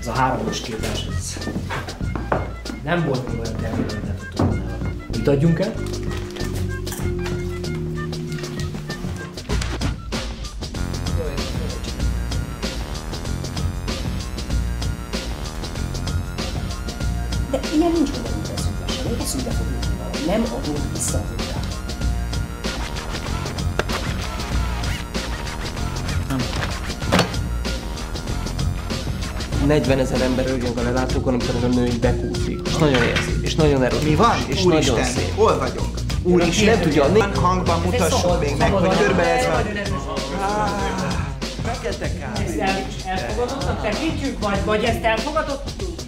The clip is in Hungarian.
Ez a háromos képes, ez nem volt még olyan termény, hogy nem tudtam volna. Mit adjunk el? De ilyen nincs, hogy nem eszünkbe sem. Eszünkbe fog jutni. Nem adunk vissza 40 ezer ember örjön a lelátókon, amikor ez a nő így bekúszik. És nagyon érzi, és nagyon erotikus. Mi van? És Úristen, nagyon szép. hol vagyunk? Úr is nem tudja, né- Van hangban mutassuk még meg, hogy körbeezve. Ezt el, elfogadottak tekintjük, vagy, vagy ezt elfogadottuk?